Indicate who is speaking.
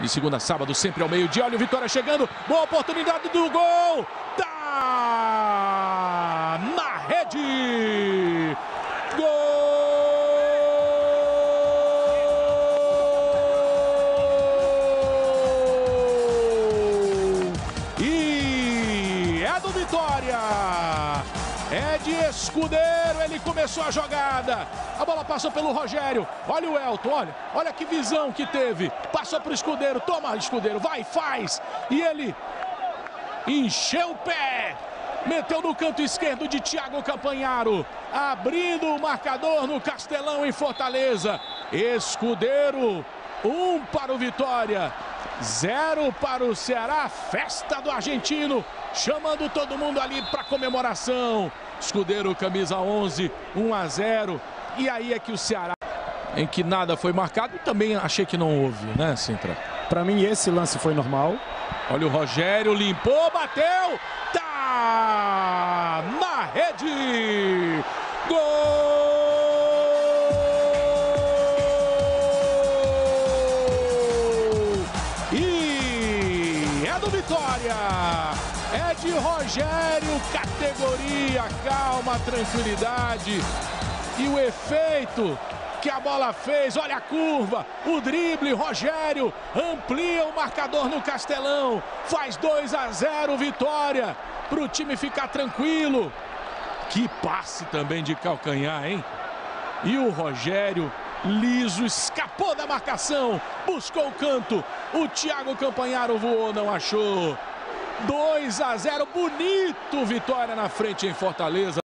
Speaker 1: De segunda a sábado, sempre ao meio-dia. Olha o Vitória chegando. Boa oportunidade do gol. Tá na rede. Gol! E é do Vitória. É de escudeiro, ele começou a jogada. A bola passou pelo Rogério. Olha o Elton, olha. Olha que visão que teve. Passou para o escudeiro. Toma, escudeiro. Vai, faz. E ele encheu o pé. Meteu no canto esquerdo de Thiago Campanharo. Abrindo o marcador no Castelão em Fortaleza. Escudeiro. Um para o Vitória. Zero para o Ceará. Festa do argentino. Chamando todo mundo ali para comemoração. Escudeiro, camisa 11, 1 a 0. E aí é que o Ceará, em que nada foi marcado, também achei que não houve, né, Sintra?
Speaker 2: Para mim, esse lance foi normal.
Speaker 1: Olha o Rogério, limpou, bateu. Tá na rede. Do Vitória. É de Rogério, categoria, calma, tranquilidade. E o efeito que a bola fez, olha a curva, o drible, Rogério amplia o marcador no Castelão, faz 2 a 0 vitória, para o time ficar tranquilo. Que passe também de calcanhar, hein? E o Rogério liso, escapou da marcação, buscou o canto, o Thiago Campanharo voou, não achou. 2 a 0, bonito, vitória na frente em Fortaleza.